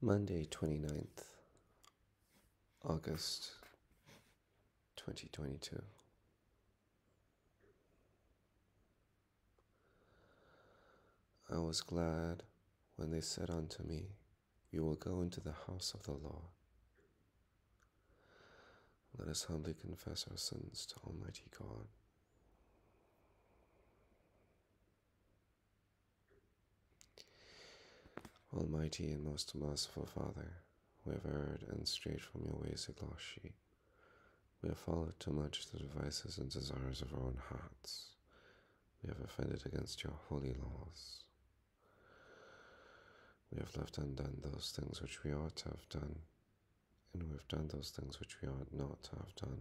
Monday, 29th August 2022. I was glad when they said unto me, You will go into the house of the Lord. Let us humbly confess our sins to Almighty God. Almighty and most merciful Father, we have erred and strayed from your ways a lost. We have followed too much the devices and desires of our own hearts. We have offended against your holy laws. We have left undone those things which we ought to have done, and we have done those things which we ought not to have done.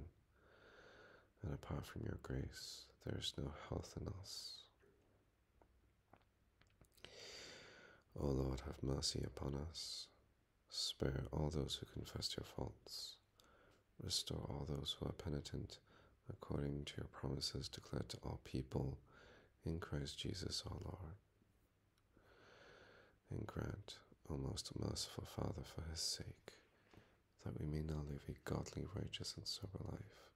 And apart from your grace, there is no health in us. O Lord, have mercy upon us. Spare all those who confess your faults. Restore all those who are penitent, according to your promises declared to all people in Christ Jesus our Lord. And grant, O most merciful Father, for his sake, that we may now live a godly, righteous, and sober life,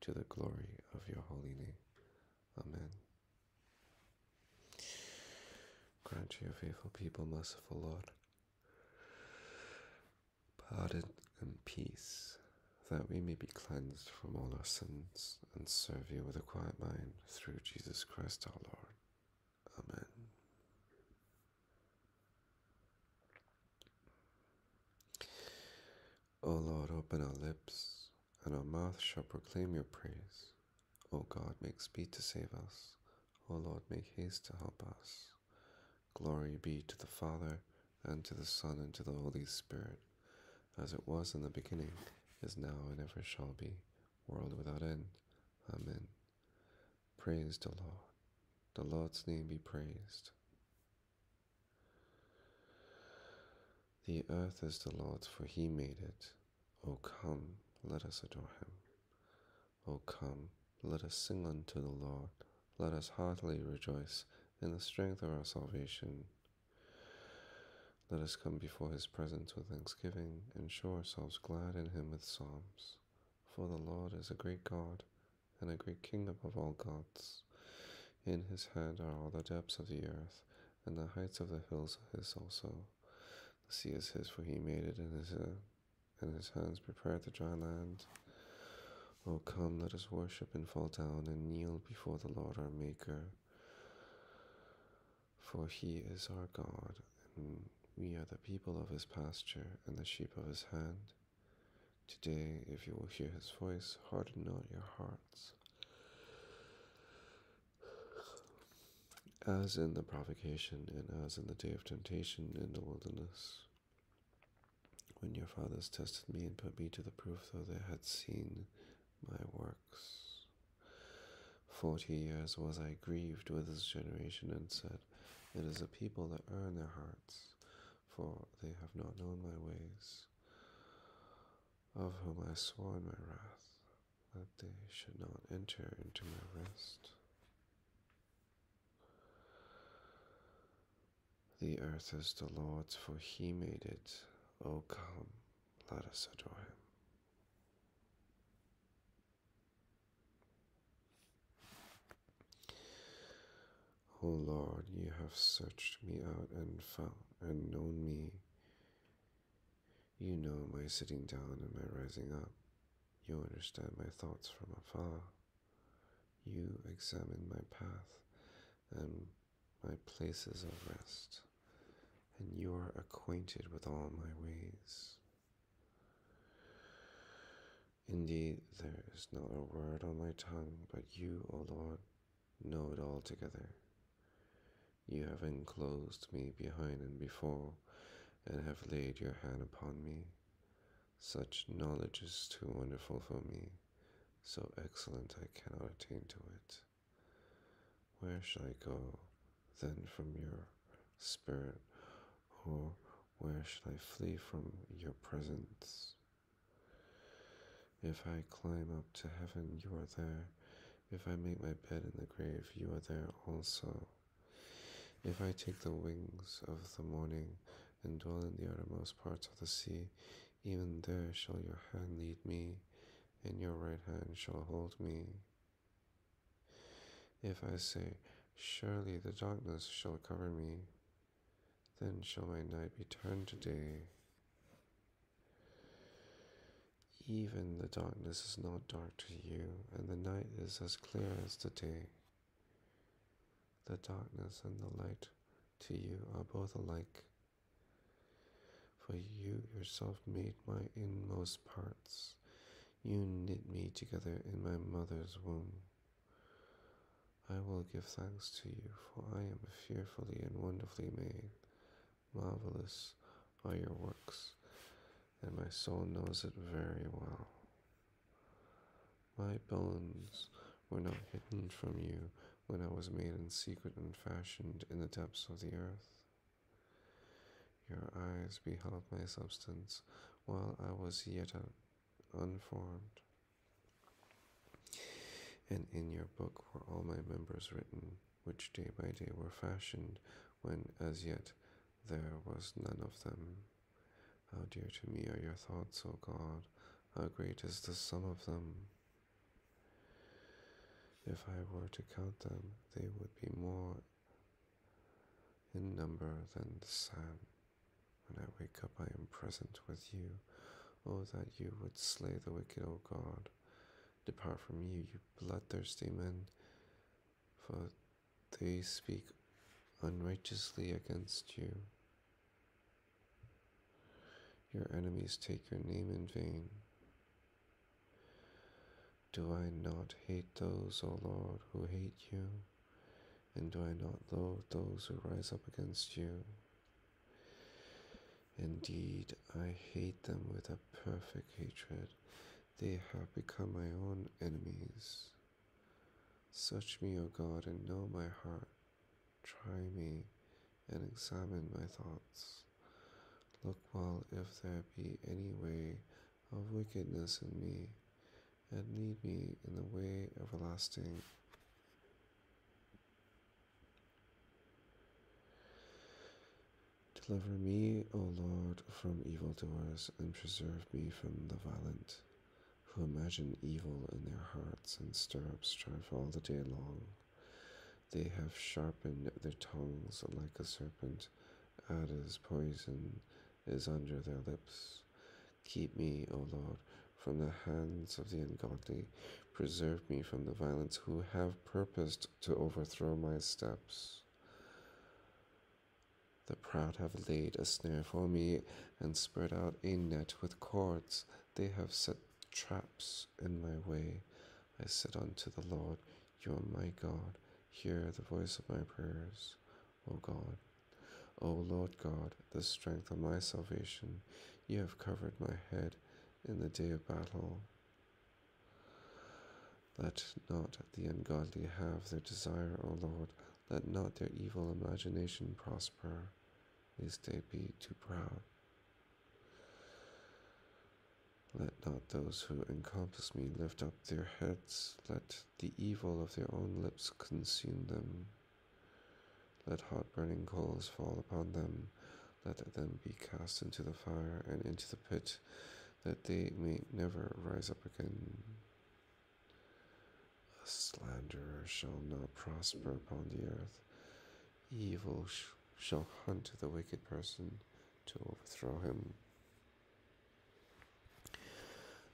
to the glory of your holy name. Amen. Grant to your faithful people, merciful Lord, pardon and peace, that we may be cleansed from all our sins and serve you with a quiet mind through Jesus Christ our Lord. Amen. O Lord, open our lips, and our mouth shall proclaim your praise. O God, make speed to save us. O Lord, make haste to help us. Glory be to the Father, and to the Son, and to the Holy Spirit, as it was in the beginning, is now, and ever shall be, world without end. Amen. Praise the Lord. The Lord's name be praised. The earth is the Lord's, for he made it. O come, let us adore him. O come, let us sing unto the Lord. Let us heartily rejoice in the strength of our salvation. Let us come before his presence with thanksgiving and show ourselves glad in him with psalms. For the Lord is a great God and a great King above all gods. In his hand are all the depths of the earth, and the heights of the hills are his also. The sea is his, for he made it, and his, and his hands prepared the dry land. O come, let us worship and fall down and kneel before the Lord our Maker. For he is our God, and we are the people of his pasture and the sheep of his hand. Today, if you will hear his voice, harden not your hearts. As in the provocation and as in the day of temptation in the wilderness, when your fathers tested me and put me to the proof, though they had seen my works. Forty years was I grieved with this generation and said, It is a people that earn their hearts, for they have not known my ways, of whom I swore in my wrath that they should not enter into my rest. The earth is the Lord's, for he made it. O come, let us adore him. O Lord, you have searched me out and found and known me. You know my sitting down and my rising up. You understand my thoughts from afar. You examine my path and my places of rest, and you are acquainted with all my ways. Indeed, there is not a word on my tongue, but you, O Lord, know it altogether. You have enclosed me behind and before, and have laid your hand upon me. Such knowledge is too wonderful for me, so excellent I cannot attain to it. Where shall I go then from your spirit, or where shall I flee from your presence? If I climb up to heaven, you are there. If I make my bed in the grave, you are there also. If I take the wings of the morning and dwell in the uttermost parts of the sea. Even there shall your hand lead me, and your right hand shall hold me. If I say, Surely the darkness shall cover me, then shall my night be turned to day. Even the darkness is not dark to you, and the night is as clear as the day. The darkness and the light to you are both alike, for you yourself made my inmost parts. You knit me together in my mother's womb. I will give thanks to you, for I am fearfully and wonderfully made. Marvelous are your works, and my soul knows it very well. My bones were not hidden from you when I was made in secret and fashioned in the depths of the earth. Your eyes beheld my substance while I was yet unformed. And in your book were all my members written, which day by day were fashioned, when as yet there was none of them. How dear to me are your thoughts, O God! How great is the sum of them! If I were to count them, they would be more in number than the sand. When I wake up, I am present with you. Oh, that you would slay the wicked, O God. Depart from you, you bloodthirsty men, for they speak unrighteously against you. Your enemies take your name in vain. Do I not hate those, O Lord, who hate you? And do I not loathe those who rise up against you? Indeed, I hate them with a perfect hatred. They have become my own enemies. Search me, O God, and know my heart. Try me and examine my thoughts. Look well if there be any way of wickedness in me and lead me in the way everlasting. Deliver me, O Lord, from evildoers, and preserve me from the violent, who imagine evil in their hearts and stir up strife all the day long. They have sharpened their tongues like a serpent, adder's poison is under their lips. Keep me, O Lord, from the hands of the ungodly. Preserve me from the violence who have purposed to overthrow my steps. The proud have laid a snare for me and spread out a net with cords. They have set traps in my way. I said unto the Lord, You are my God. Hear the voice of my prayers, O God. O Lord God, the strength of my salvation, you have covered my head in the day of battle. Let not the ungodly have their desire, O Lord. Let not their evil imagination prosper, lest they be too proud. Let not those who encompass me lift up their heads. Let the evil of their own lips consume them. Let hot burning coals fall upon them. Let them be cast into the fire and into the pit that they may never rise up again. A slanderer shall not prosper upon the earth. Evil sh- shall hunt the wicked person to overthrow him.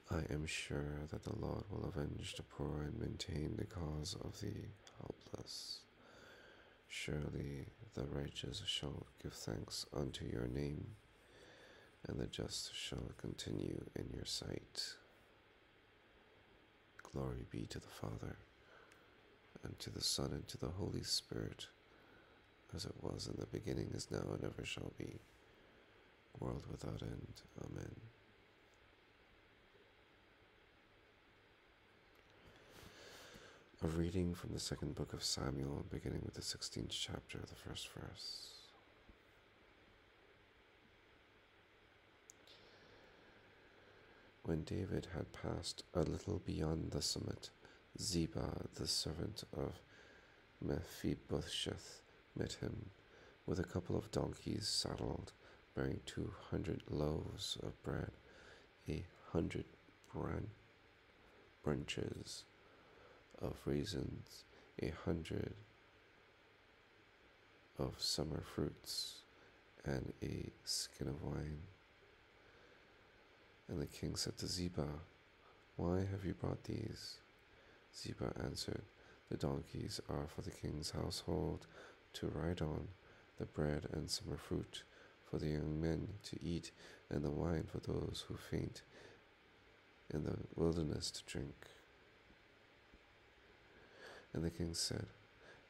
I am sure that the Lord will avenge the poor and maintain the cause of the helpless. Surely the righteous shall give thanks unto your name and the just shall continue in your sight. Glory be to the Father, and to the Son, and to the Holy Spirit, as it was in the beginning, is now, and ever shall be, world without end. Amen. A reading from the second book of Samuel, beginning with the 16th chapter, the first verse. When David had passed a little beyond the summit, Ziba, the servant of Mephibosheth, met him with a couple of donkeys saddled, bearing two hundred loaves of bread, a hundred bran- branches of raisins, a hundred of summer fruits, and a skin of wine. And the king said to Ziba, Why have you brought these? Ziba answered, The donkeys are for the king's household to ride on, the bread and summer fruit for the young men to eat, and the wine for those who faint in the wilderness to drink. And the king said,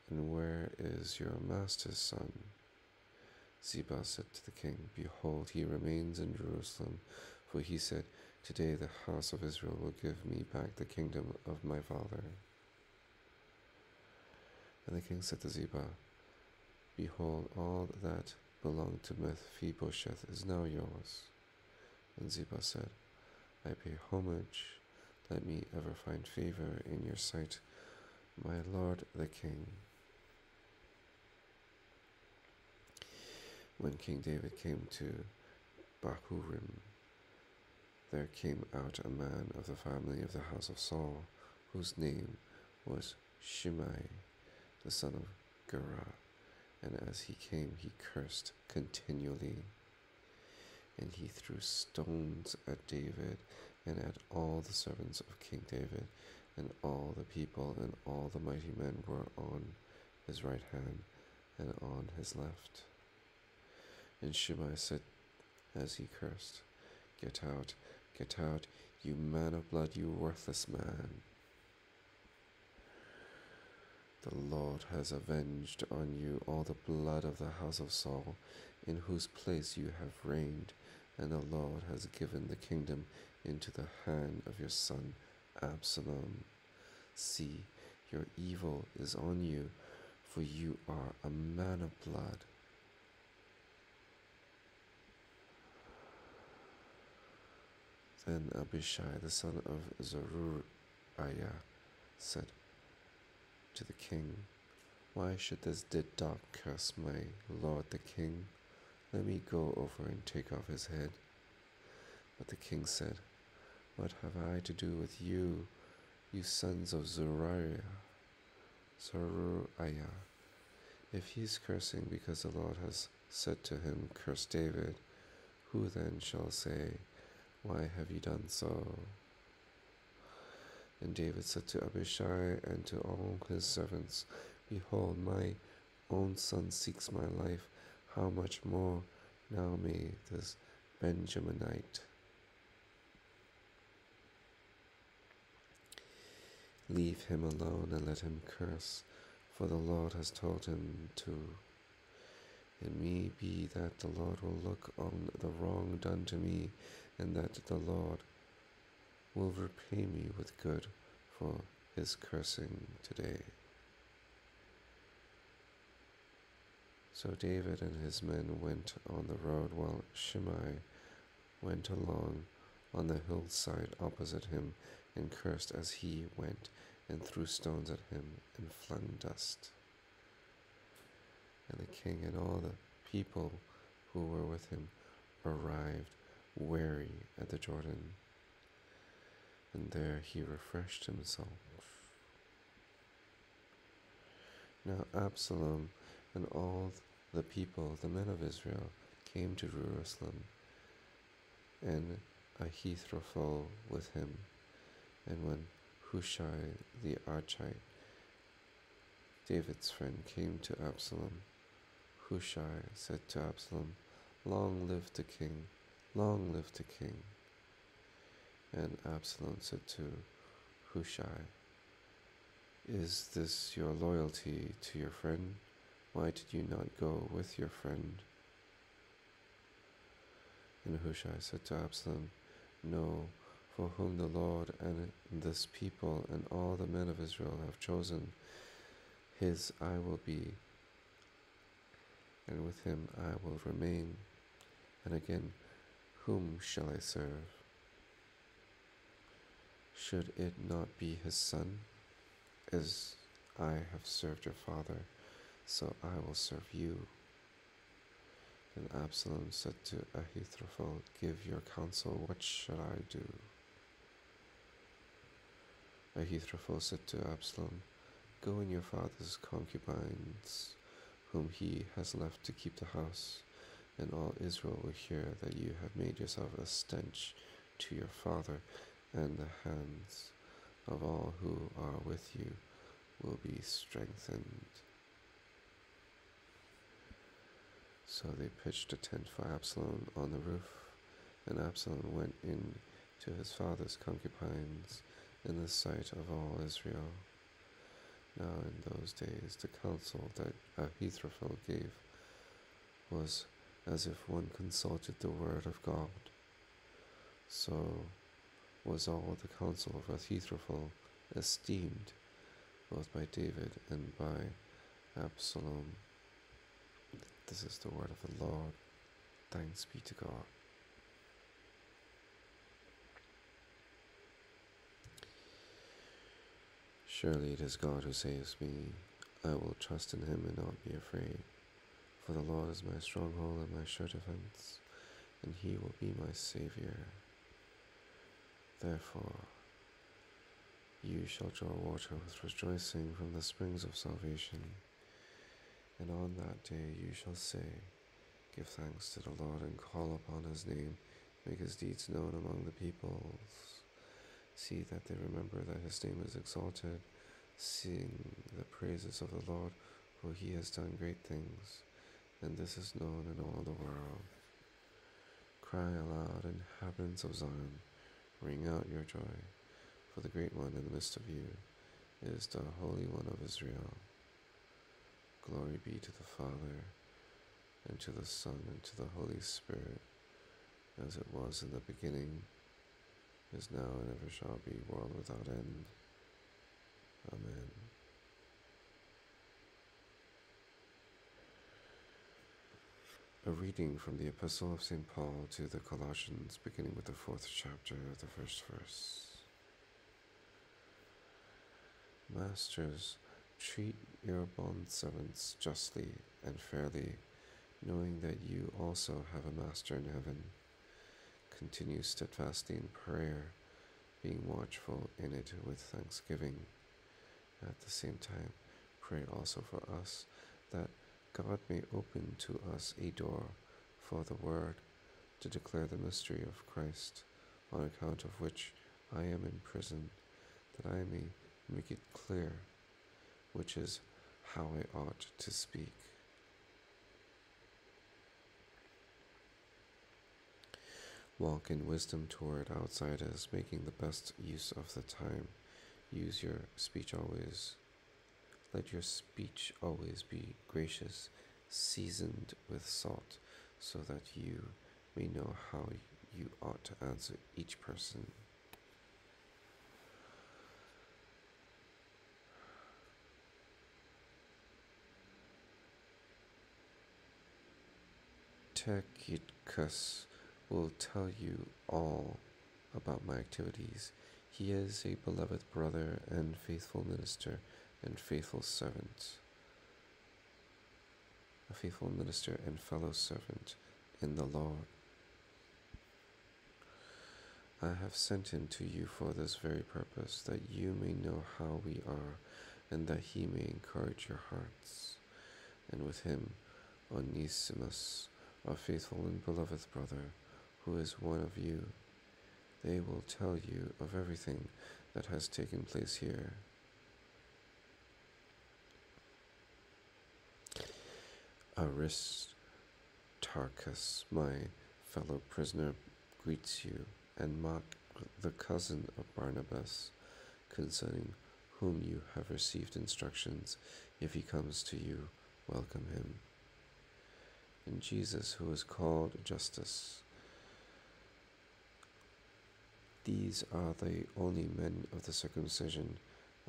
And where is your master's son? Ziba said to the king, Behold, he remains in Jerusalem, for he said, Today the house of Israel will give me back the kingdom of my father. And the king said to Ziba, Behold, all that belonged to Mephibosheth is now yours. And Ziba said, I pay homage. Let me ever find favor in your sight, my lord the king. When King David came to Bahurim, there came out a man of the family of the house of Saul, whose name was Shimei, the son of Gera. And as he came, he cursed continually. And he threw stones at David and at all the servants of King David, and all the people and all the mighty men were on his right hand and on his left. And Shimei said as he cursed, Get out, get out, you man of blood, you worthless man. The Lord has avenged on you all the blood of the house of Saul, in whose place you have reigned, and the Lord has given the kingdom into the hand of your son Absalom. See, your evil is on you, for you are a man of blood. Then Abishai, the son of Zeruiah, said to the king, Why should this dead dog curse my lord the king? Let me go over and take off his head. But the king said, What have I to do with you, you sons of Zeruiah? Zeruiah. If he is cursing because the Lord has said to him, Curse David, who then shall say, why have you done so? And David said to Abishai and to all his servants, Behold, my own son seeks my life. How much more now may this Benjaminite leave him alone and let him curse, for the Lord has told him to. It may be that the Lord will look on the wrong done to me and that the Lord will repay me with good for his cursing today. So David and his men went on the road while Shimei went along on the hillside opposite him and cursed as he went and threw stones at him and flung dust. And the king and all the people who were with him arrived weary at the Jordan, and there he refreshed himself. Now Absalom and all the people, the men of Israel, came to Jerusalem, and Ahithophel with him. And when Hushai the Archite, David's friend, came to Absalom, Hushai said to Absalom, Long live the king! Long live the king. And Absalom said to Hushai, Is this your loyalty to your friend? Why did you not go with your friend? And Hushai said to Absalom, No, for whom the Lord and this people and all the men of Israel have chosen, his I will be, and with him I will remain. And again, whom shall I serve? Should it not be his son? As I have served your father, so I will serve you. And Absalom said to Ahithophel, Give your counsel, what shall I do? Ahithophel said to Absalom, Go in your father's concubines, whom he has left to keep the house, and all Israel will hear that you have made yourself a stench to your father, and the hands of all who are with you will be strengthened. So they pitched a tent for Absalom on the roof, and Absalom went in to his father's concubines in the sight of all Israel. Now in those days the counsel that Ahithophel gave was as if one consulted the word of God. So was all the counsel of Ahithophel esteemed both by David and by Absalom. This is the word of the Lord. Thanks be to God. Surely it is God who saves me. I will trust in him and not be afraid. For the Lord is my stronghold and my sure defense, and he will be my Savior. Therefore, you shall draw water with rejoicing from the springs of salvation. And on that day you shall say, Give thanks to the Lord and call upon his name, make his deeds known among the peoples. See that they remember that his name is exalted, sing the praises of the Lord, for he has done great things, and this is known in all the world. Cry aloud, inhabitants of Zion, ring out your joy, for the great one in the midst of you is the Holy One of Israel. Glory be to the Father, and to the Son, and to the Holy Spirit, as it was in the beginning is now and ever shall be, world without end. A reading from the Epistle of St. Paul to the Colossians, beginning with the fourth chapter, the first verse. Masters, treat your bond servants justly and fairly, knowing that you also have a master in heaven continue steadfastly in prayer, being watchful in it with thanksgiving. At the same time, pray also for us that God may open to us a door for the word to declare the mystery of Christ, on account of which I am in prison, that I may make it clear which is how I ought to speak. Walk in wisdom toward outsiders, making the best use of the time. Use your speech always. Let your speech always be gracious, seasoned with salt, so that you may know how you ought to answer each person. Tychicus will tell you all about my activities. He is a beloved brother and faithful minister and faithful servant, a faithful minister and fellow servant in the Lord. I have sent him to you for this very purpose, that you may know how we are, and that he may encourage your hearts. And with him, Onesimus, our faithful and beloved brother, who is one of you. They will tell you of everything that has taken place here. Aristarchus, my fellow prisoner, greets you, and Mark, the cousin of Barnabas, concerning whom you have received instructions. If he comes to you, welcome him. And Jesus, who is called Justus, these are the only men of the circumcision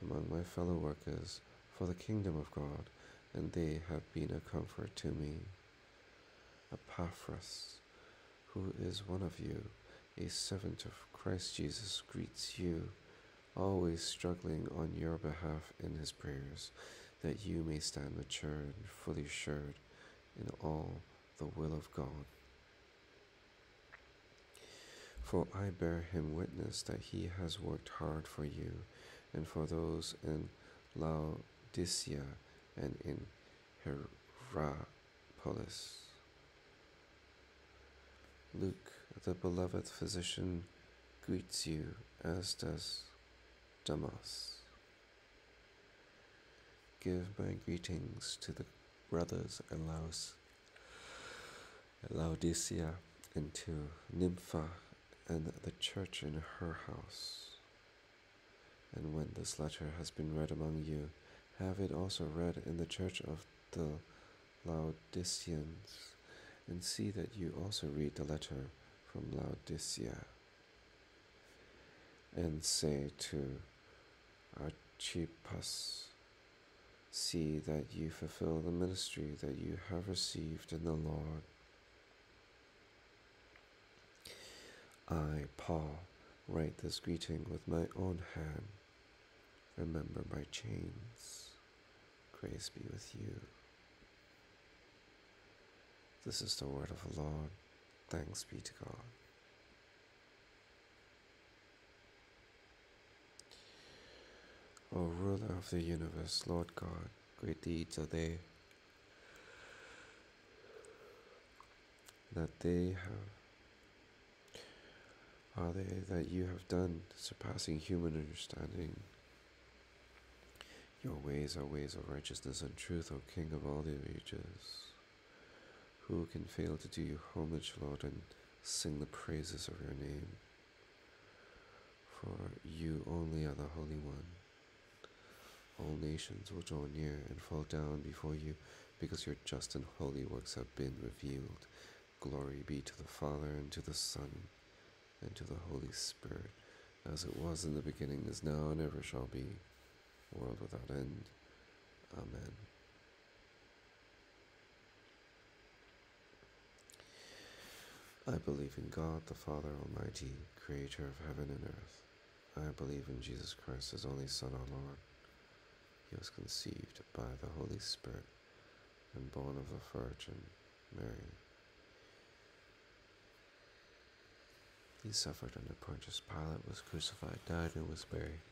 among my fellow workers for the kingdom of God, and they have been a comfort to me. Epaphras, who is one of you, a servant of Christ Jesus, greets you, always struggling on your behalf in his prayers, that you may stand mature and fully assured in all the will of God. For I bear him witness that he has worked hard for you and for those in Laodicea and in Hierapolis. Luke, the beloved physician, greets you, as does Demas. Give my greetings to the brothers at Laos, Laodicea, and to Nympha and the church in her house. And when this letter has been read among you, have it also read in the church of the Laodiceans and see that you also read the letter from Laodicea. And say to Archippus, See that you fulfill the ministry that you have received in the Lord. I, Paul, write this greeting with my own hand. Remember my chains. Grace be with you. This is the word of the Lord. Thanks be to God. O ruler of the universe, Lord God, great deeds are they that they have are they that you have done, surpassing human understanding. Your ways are ways of righteousness and truth, O King of all the ages. Who can fail to do you homage, Lord, and sing the praises of your name? For you only are the Holy One. All nations will draw near and fall down before you, because your just and holy works have been revealed. Glory be to the Father, and to the Son, and to the Holy Spirit, as it was in the beginning, is now, and ever shall be, world without end. Amen. I believe in God, the Father Almighty, creator of heaven and earth. I believe in Jesus Christ, his only Son, our Lord. He was conceived by the Holy Spirit and born of the Virgin Mary. He suffered under Pontius Pilate, was crucified, died, and was buried.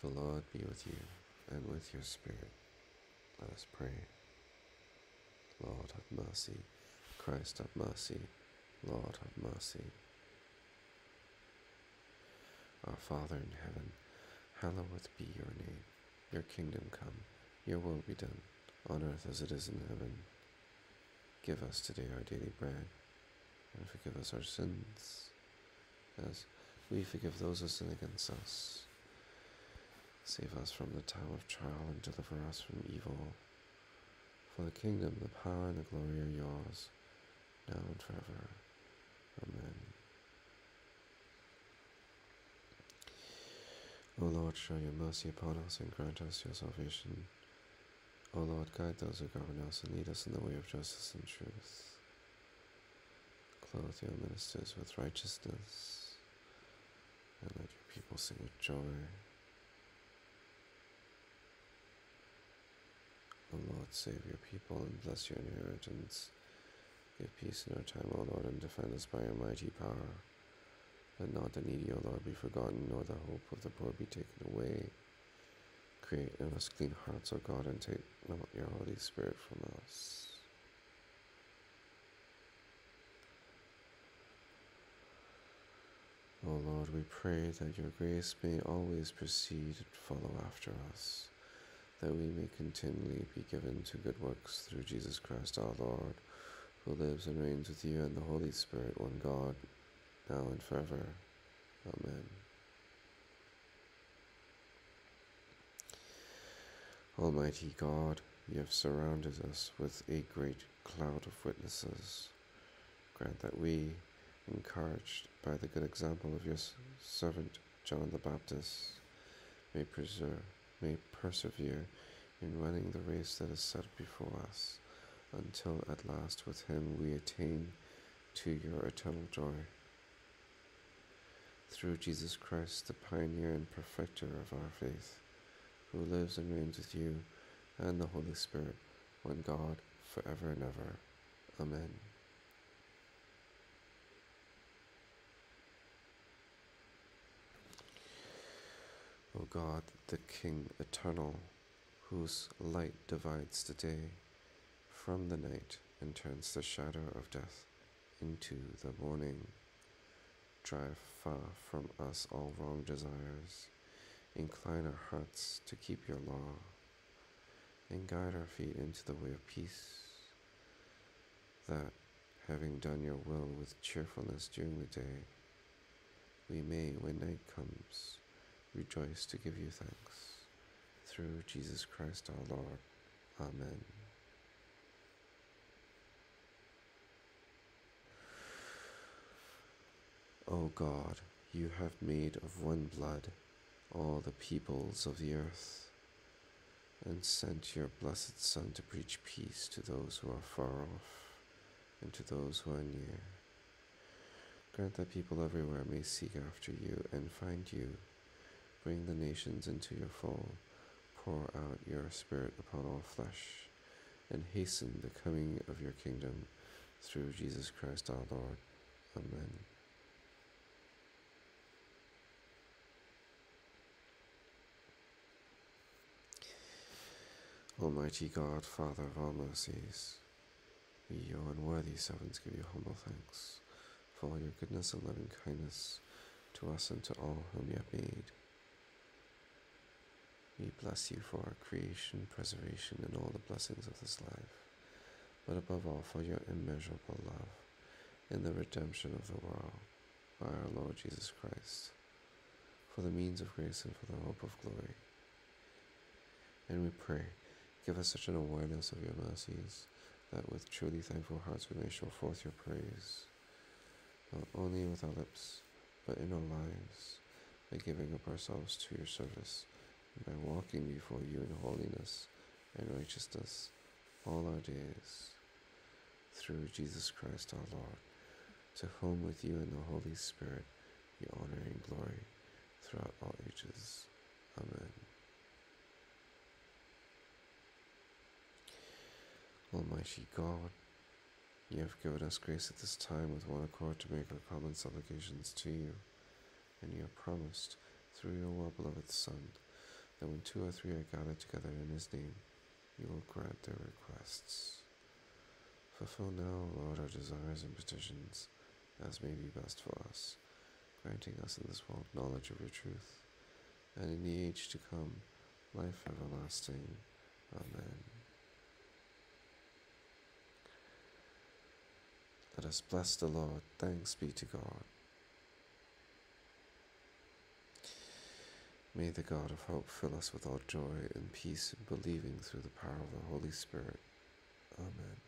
The Lord be with you and with your spirit. Let us pray. Lord, have mercy. Christ, have mercy. Lord, have mercy. Our Father in heaven, hallowed be your name. Your kingdom come, your will be done, on earth as it is in heaven. Give us today our daily bread, and forgive us our sins, as we forgive those who sin against us Save us from the time of trial and deliver us from evil. For the kingdom, the power, and the glory are yours, now and forever. Amen. O Lord, show your mercy upon us and grant us your salvation. O Lord, guide those who govern us and lead us in the way of justice and truth. Clothe your ministers with righteousness, and let your people sing with joy. O Lord, save your people and bless your inheritance. Give peace in our time, O Lord, and defend us by your mighty power. Let not the needy, O Lord, be forgotten, nor the hope of the poor be taken away. Create in us clean hearts, O God, and take not your Holy Spirit from us. O Lord, we pray that your grace may always precede and follow after us that we may continually be given to good works through Jesus Christ our Lord, who lives and reigns with you and the Holy Spirit, one God, now and forever. Amen. Almighty God, you have surrounded us with a great cloud of witnesses. Grant that we, encouraged by the good example of your servant John the Baptist, may preserve, may persevere in running the race that is set before us, until at last with him we attain to your eternal joy. Through Jesus Christ, the pioneer and perfecter of our faith, who lives and reigns with you and the Holy Spirit, one God, forever and ever. Amen. O God, the King eternal, whose light divides the day from the night and turns the shadow of death into the morning, drive far from us all wrong desires, incline our hearts to keep your law, and guide our feet into the way of peace, that, having done your will with cheerfulness during the day, we may, when night comes, rejoice to give you thanks. Through Jesus Christ our Lord. Amen. O God, you have made of one blood all the peoples of the earth, and sent your blessed Son to preach peace to those who are far off and to those who are near. Grant that people everywhere may seek after you and find you Bring the nations into your fold. Pour out your Spirit upon all flesh, and hasten the coming of your kingdom through Jesus Christ our Lord. Amen. Almighty God, Father of all mercies, we, your unworthy servants, give you humble thanks for all your goodness and loving kindness to us and to all whom you have made. We bless you for our creation, preservation, and all the blessings of this life, but above all for your immeasurable love in the redemption of the world by our Lord Jesus Christ, for the means of grace and for the hope of glory. And we pray, give us such an awareness of your mercies that with truly thankful hearts we may show forth your praise, not only with our lips, but in our lives, by giving up ourselves to your service by walking before you in holiness and righteousness all our days, through Jesus Christ our Lord, to whom with you and the Holy Spirit be honor and glory throughout all ages. Amen. Almighty God, you have given us grace at this time with one accord to make our common supplications to you, and you have promised, through your well beloved Son, that when two or three are gathered together in his name, you will grant their requests. Fulfill now, Lord, our desires and petitions, as may be best for us, granting us in this world knowledge of your truth, and in the age to come, life everlasting. Amen. Let us bless the Lord. Thanks be to God. May the God of hope fill us with all joy and peace in believing through the power of the Holy Spirit. Amen.